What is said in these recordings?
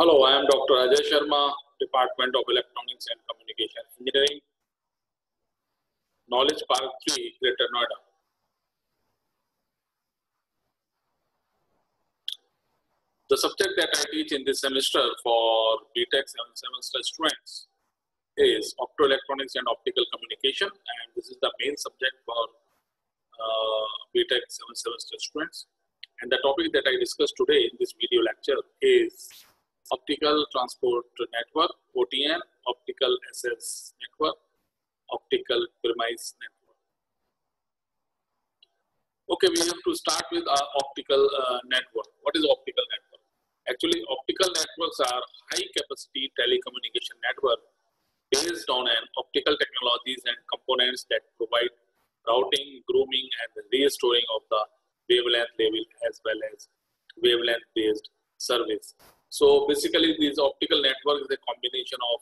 Hello, I am Dr. Ajay Sharma, Department of Electronics and Communication Engineering, Knowledge Park 3, Greater Noida. The subject that I teach in this semester for BTech 7 semester students is optoelectronics and optical communication, and this is the main subject for uh, BTech 7 semester students. And the topic that I discuss today in this video lecture is optical transport network, OTN, optical access network, optical premise network. Okay, we have to start with our optical uh, network. What is optical network? Actually, optical networks are high capacity telecommunication network based on an optical technologies and components that provide routing, grooming, and restoring of the wavelength level as well as wavelength based service. So basically, these optical network is a combination of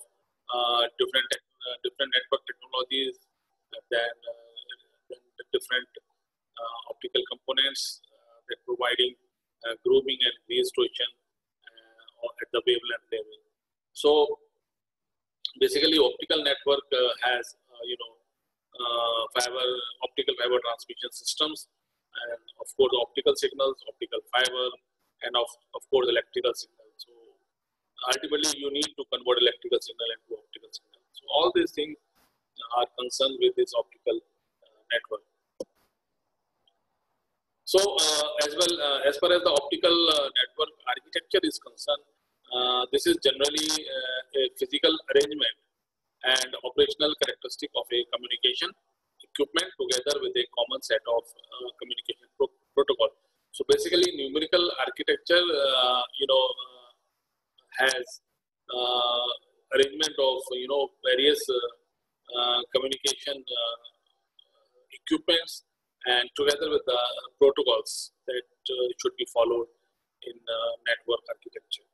uh, different uh, different network technologies, then, uh, different uh, optical components uh, that providing grooming and restoration at the wavelength level. So basically, optical network has you know fiber optical fiber transmission systems, and of course optical signals, optical fiber, and of of course electrical signals ultimately you need to convert electrical signal into optical signal. So all these things are concerned with this optical uh, network. So uh, as well, uh, as far as the optical uh, network architecture is concerned, uh, this is generally uh, a physical arrangement and operational characteristic of a communication equipment together with a common set of communication pro protocol. So basically numerical architecture, you know, has uh, arrangement of you know various uh, uh, communication equipments and together with the protocols that should be followed in network architecture.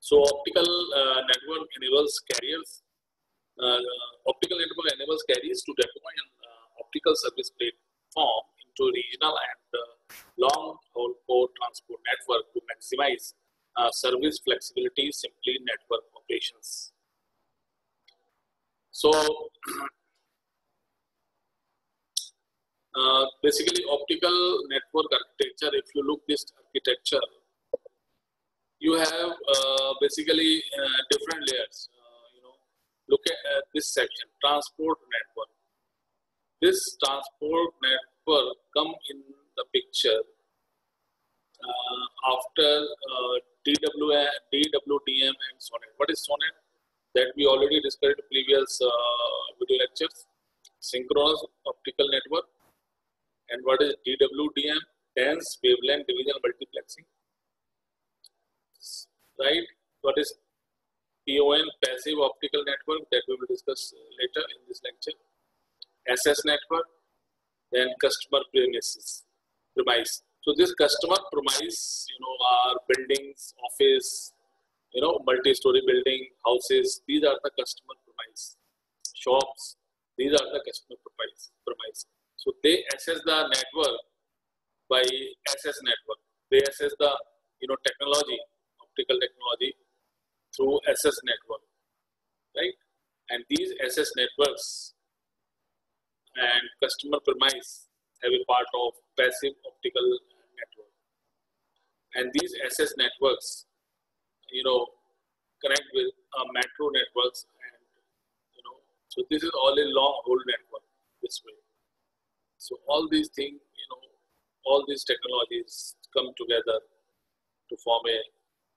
So optical network enables carriers uh, optical network enables carriers to deploy an uh, optical service platform into regional and uh, long haul port transport network to maximize uh, service flexibility, simply network operations. So uh, basically optical network architecture, if you look this architecture, you have uh, basically uh, different layers. Uh, you know, look at this section, transport network. This transport network come in the picture uh, after uh, DWA, DWDM and SONET. What is SONET? That we already discussed in previous uh, video lectures. Synchronous optical network. And what is DWDM? Dense wavelength division multiplexing. Right? What is PON? Passive optical network that we will discuss later in this lecture. access network. Then customer premises. Premise so this customer premise, you know, are buildings, office, you know, multi-story building, houses. These are the customer premise. Shops. These are the customer premise. premise. So they access the network by access network. They access the you know technology, optical technology through access network, right? And these access networks and customer premise have a part of passive optical. And these access networks, you know, connect with uh, metro networks and, you know, so this is all a long haul network this way. So all these things, you know, all these technologies come together to form a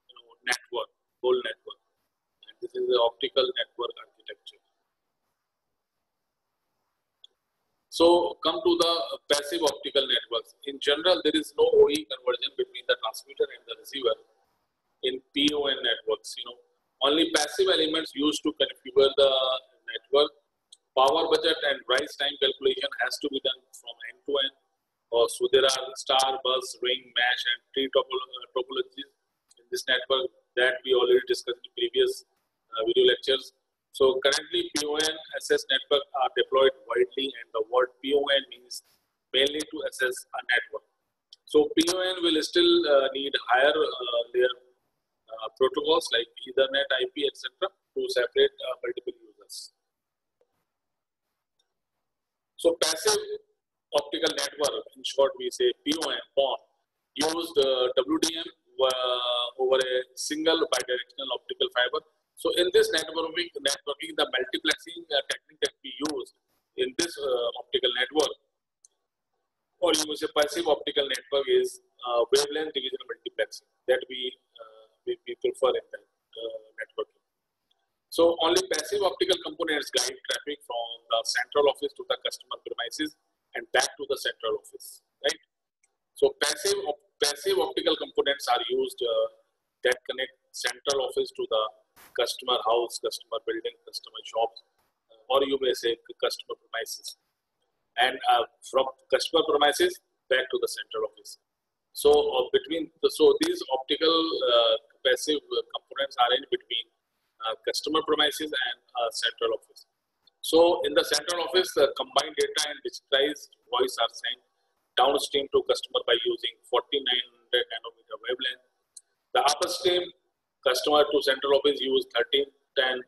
you know, network, whole network. And this is the optical network architecture. So come to the passive optical networks. In general, there is no OE conversion between the transmitter and the receiver in PON networks. You know, only passive elements used to configure the network. Power budget and rise time calculation has to be done from end to end. Uh, so there are star, bus, ring, mesh, and tree topologies in this network that we already discussed in previous uh, video lectures. So currently PON access network are deployed widely and the word PON means mainly to access a network. So PON will still uh, need higher uh, layer uh, uh, protocols like Ethernet, IP, etc. to separate uh, multiple users. So passive optical network, in short we say PON, used uh, WDM uh, over a single bidirectional optical fiber. So in this networking, networking the multiplexing uh, technique that we use in this uh, optical network, or you say passive optical network is uh, wavelength division multiplexing that we, uh, we, we, prefer in that networking. So only passive optical components guide traffic from the central office to the customer premises and back to the central office, right? So passive passive optical components are used uh, that connect central office to the customer house, customer building, customer shops, uh, or you may say customer premises. And uh, from customer premises back to the central office. So uh, between the, so these optical uh, passive components are in between uh, customer premises and central office. So in the central office, combined data and digitized voice are sent downstream to customer by using 4900 nanometer wavelength. The upstream customer to central office use 1310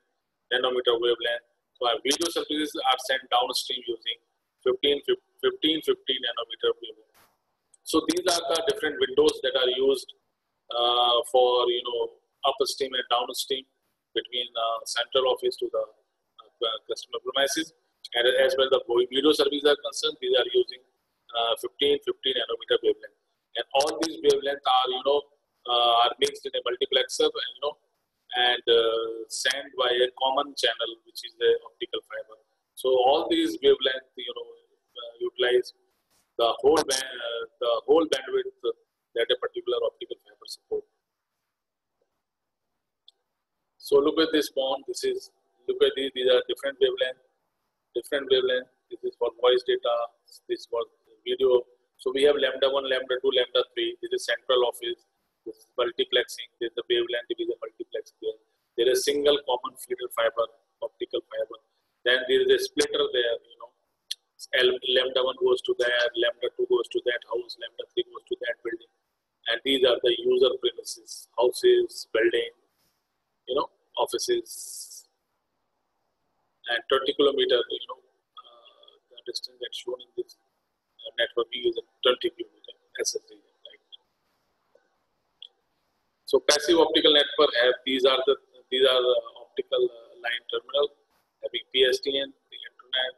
nanometer wavelength. So our video services are sent downstream using 15, 15, 15 nanometer wavelength. So these are the different windows that are used uh, for you know upstream and downstream between uh, central office to the uh, customer premises. And as well the video services are concerned, these are using uh, 15, 15 nanometer wavelength. And all these wavelengths are, you know, uh, are mixed in a multiplexer, and, you know, and uh, sent by a common channel, which is the optical fiber. So all these wavelengths, you know, utilize the whole band, the whole bandwidth that a particular fiber support. So look at this bond. This is look at these. These are different wavelength, different wavelength. This is for voice data. This is for video. So we have lambda 1, lambda 2, lambda 3. This is central office. This is multiplexing. This is the wavelength division multiplexing. There. there is single common feeder fiber, optical fiber. Then there is a splitter there, you know. Lambda 1 goes to there, lambda 2 goes to that house, lambda 3 goes to that building. And these are the user premises, houses, building, you know, offices. And 30 kilometer, you know, uh, the distance that's shown in this network we use a 20 kilometer SSD. So passive optical network have these are the these are the optical uh, line terminal having PSTN, the internet,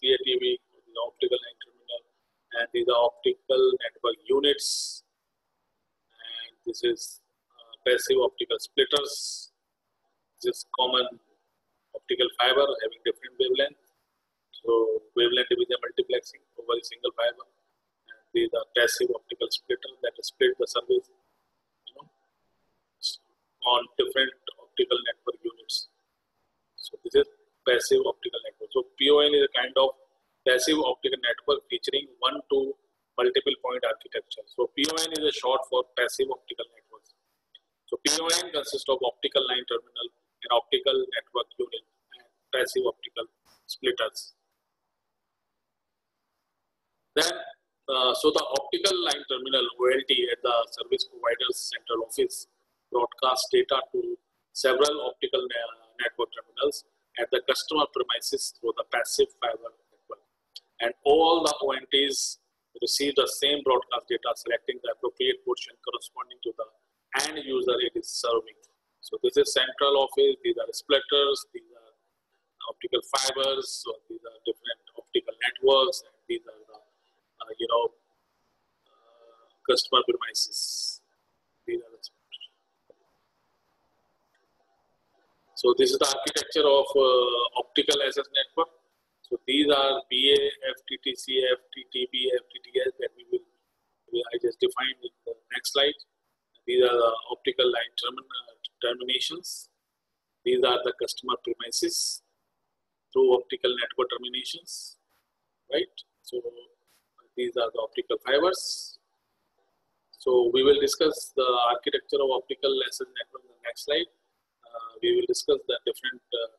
CATV, the optical line terminal, and these are optical network units. This is uh, passive optical splitters. This is common optical fiber having different wavelength. So wavelength division multiplexing over a single fiber. And these are passive optical splitter that split the service you know, on different optical network units. So this is passive optical network. So PON is a kind of passive optical network featuring one to multiple point architecture. So PON is a short for passive optical networks. So PON consists of optical line terminal and optical network unit and passive optical splitters. Then, uh, so the optical line terminal OLT at the service provider's central office broadcasts data to several optical network terminals at the customer premises through the passive fiber network. And all the ONTs receive the same broadcast data, selecting the appropriate portion corresponding to the end user it is serving. So this is central office, these are splitters, these are optical fibers, so these are different optical networks, and these are the uh, you know, uh, customer premises. So this is the architecture of uh, optical access network. These are BA, FTTC, FTTB, FTTS that we will, I just defined in the next slide. These are the optical line termin terminations. These are the customer premises through optical network terminations, right? So these are the optical fibers. So we will discuss the architecture of optical access network in the next slide. Uh, we will discuss the different uh,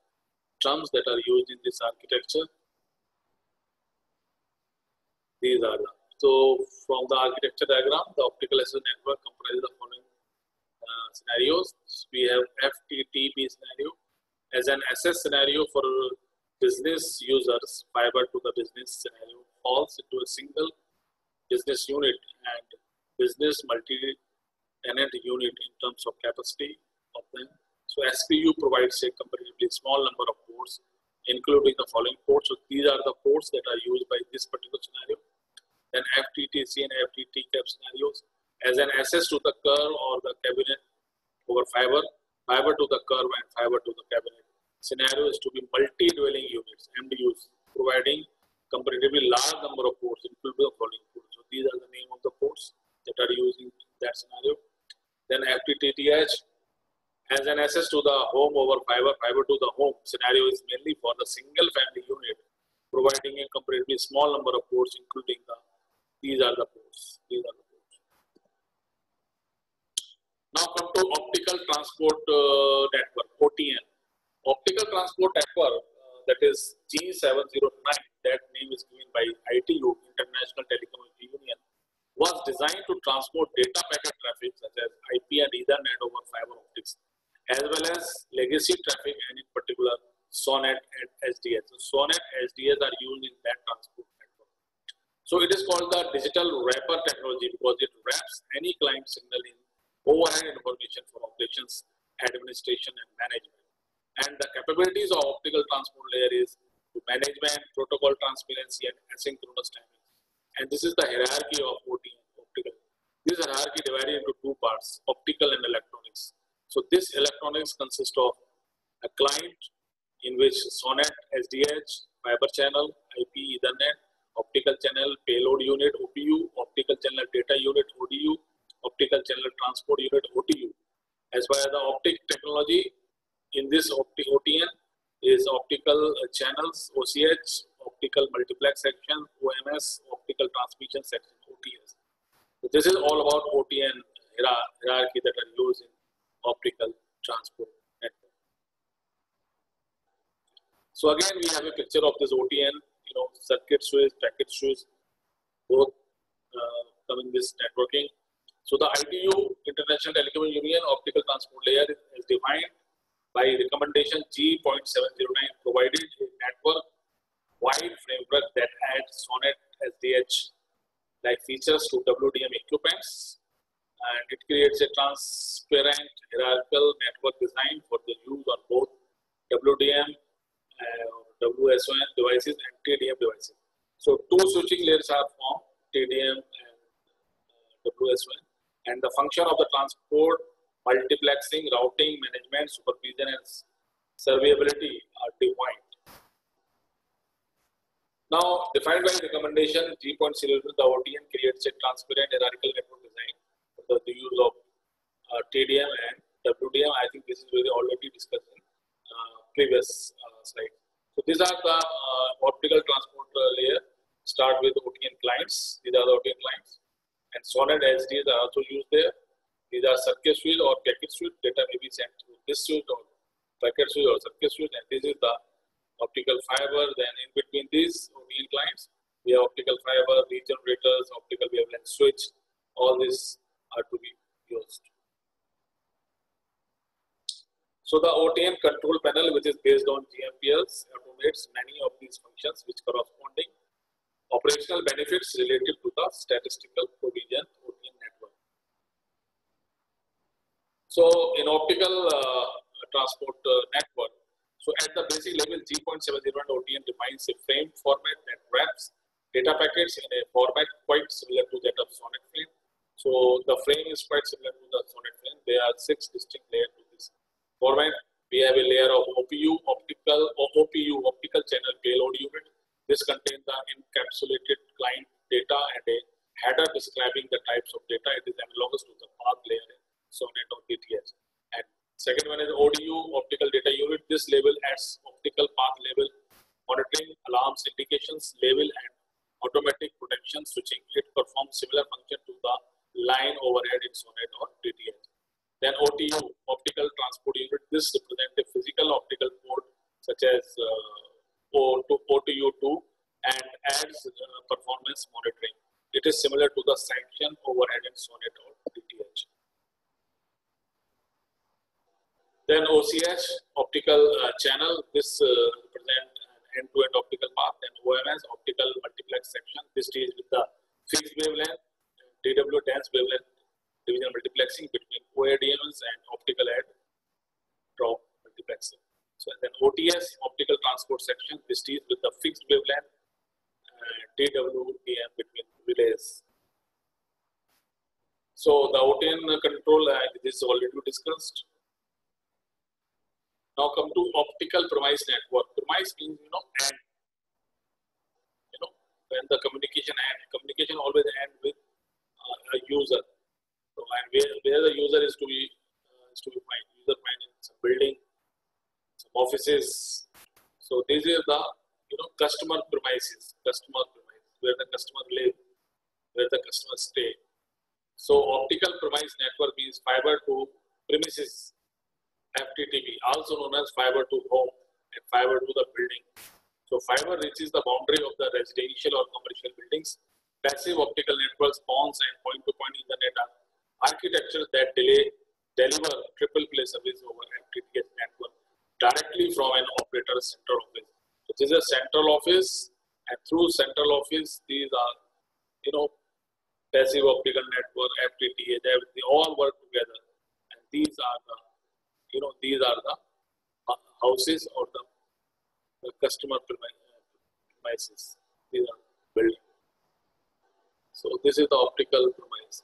terms that are used in this architecture. These are the, so from the architecture diagram, the optical access network comprises the following uh, scenarios. we have FTTP scenario. As an SS scenario for business users, fiber to the business scenario falls into a single business unit and business multi-tenant unit in terms of capacity of them. So SBU provides a comparatively small number of ports, including the following ports. So these are the ports that are used by this particular FTTC and FTTCab scenarios as an access to the curb or the cabinet over fiber, fiber to the curb and fiber to the cabinet. Scenario is to be multi-dwelling units, MDUs, providing comparatively large number of ports, including the following ports. So these are the name of the ports that are used in that scenario. Then FTTH as an access to the home over fiber, fiber to the home scenario is mainly for the single family unit, providing a comparatively small number of these are the ports, these are the. Now come to optical transport uh, network, OTN. Optical transport network, uh, that is G709, that name is given by ITU, International Telecommunication Union, was designed to transport data packet traffic such as IP and Ethernet over fiber optics as well as legacy traffic and in particular SONET and SDH. So SONET, SDH are used in that transport. So it is called the digital wrapper technology because it wraps any client signal in overhead information for operations, administration and management. And the capabilities of optical transport layer is to management, protocol transparency and asynchronous timing. And this is the hierarchy of OT optical. This hierarchy divided into two parts, optical and electronics. So this electronics consists of a client in which SONET, SDH, fiber channel, IP, Ethernet, optical channel, payload unit, OPU, optical channel data unit, ODU, optical channel transport unit, OTU. As far as the optic technology, in this optic OTN is optical channels, OCH, optical multiplex section, OMS, optical transmission section, OTS. So this is all about OTN hierarchy that are used in optical transport network. So again, we have a picture of this OTN, you know, circuit switch, packet switch, both uh, coming this networking. So the ITU, International Telecommunication Union Optical Transport Layer is defined by recommendation G.709 provided a network wide framework that adds SONET SDH like features to WDM equipments and it creates a transparent hierarchical network design for the use on both WDM, uh, WSON devices and TDM devices. So two switching layers are formed, TDM and uh, WSON, and the function of the transport, multiplexing, routing, management, supervision, and survivability are defined. Now, defined by recommendation G.0, the OTN creates a transparent hierarchical network design the, the use of uh, TDM and WDM. I think this is already discussed in uh, previous uh, slide. So these are the uh, optical transport uh, layer. Start with OTN clients. These are the OTN clients. And SONET SDs are also used there. These are circuit switch or packet switch. Data may be sent through this switch or packet switch or circuit switch. And this is the optical fiber. Then in between these OTN clients, we have optical fiber, regenerators, optical wavelength switch. All these are to be used. So the OTN control plane, which is based on GMPLS, automates many of these functions which corresponding operational benefits related to the statistical provision OTN network. So in optical uh, transport uh, network, so at the basic level, G.701 OTN defines a frame format that wraps data packets in a format quite similar to that of SONET frame so the frame is quite similar to the SONET frame. There are six distinct layers this. We have a layer of OPU, optical OPU, optical channel payload unit. This contains the encapsulated client data and a header describing the types of data. It is analogous to the path layer in SONET or DTH. And second one is ODU, optical data unit. This label adds optical path level monitoring, alarms, indications, label, and automatic protection switching. It performs similar function to the line overhead in SONET or DTH. Then OTU, optical transport unit. This represents a physical optical port such as uh, OTU2 and adds uh, performance monitoring. It is similar to the section overhead in SONET or DTH. Then OCS, optical uh, channel, this uh, represent an end-to-end optical path. Then OMS, optical multiplex section. This deals with the fixed wavelength, DW dense wavelength division multiplexing between OADMs and optical add drop multiplexing. So then OTS, optical transport section. This deals with the fixed wavelength uh, DWDM between relays. So the OTN control, uh, this is already discussed. Now come to optical premise network. Premise means, you know, and, you know, when the communication and communication always end with uh, a user. Where, where the user is to be, uh, is to be find, user find in some building, some offices. So this is the, you know, customer premises, customer premises where the customer live, where the customer stay. So optical premise network means fiber to premises FTTP, also known as fiber to home and fiber to the building. So fiber reaches the boundary of the residential or commercial buildings. Passive optical networks, PONs and point-to-point -point Ethernet are architectures that delay, deliver triple play service over FTTH network directly from an operator's central office. So this is a central office and through central office, these are, you know, passive optical network, FTTH, they all work together. And these are the you know, these are the houses or the, the customer premises. These are building. So this is the optical premise.